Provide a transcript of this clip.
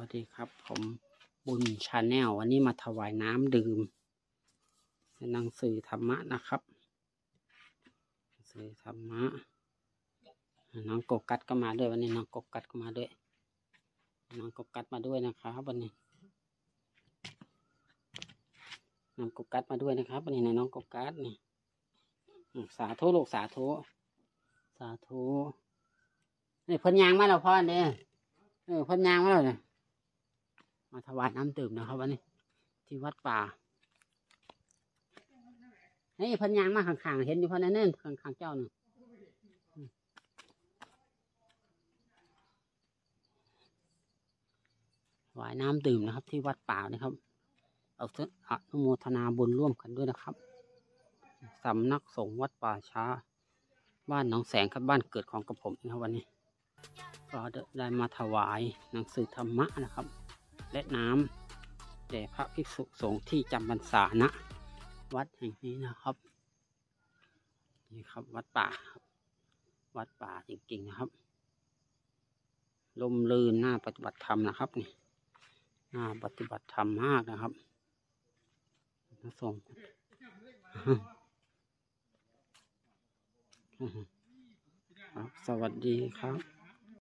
วัสดีครับผมบุญชาแนลวันนี้มาถวายน้ำดื่มในหนังสือธรรมะนะครับหนังสือธรรมะน้องกกัดก็มาด้วยวันนี้น้องกกัดก็มาด้วยน้องกกัดมาด้วยนะครับวันนี้น้องกกัดมาด้วยนะครับวันนี้นะน้องกกัดนี่สาธุลูกสาธุสาธุนี่เพิ่นยางมาแล้วพ่อเนี่ยเออเพันยางมาแล้วเนี่ย มาถวายน้ำดื่มนะครับวันนี้ ที่วัดป่าเฮ้ยพันยางมาข้างๆเห็นอยู่เพันนั่นนข้างๆเจ้าหนึ่งถวายน้ำดื่มนะครับ ที่วัดป่านะครับ เอาเอะอนุโมทนาบุญร่วมกันด้วยนะครับสำนักสงฆ์วัดป่าช้า บ้านหนองแสงครับบ้านเกิดของกระผมนะครับวันนี้ ก็ได้มาถวายหนังสือธรรมะนะครับ และน้ำแด่พระภิกษุสงฆ์ที่จำพรรษาณวัดแห่งนี้นะครับ นี่ครับวัดป่าครับวัดป่าจริงๆนะครับ ลมลื่นน่าปฏิบัติธรรมนะครับนี่หน่าปฏิบัติธรรมมากนะครับพระสงฆ์สวัสดีครับ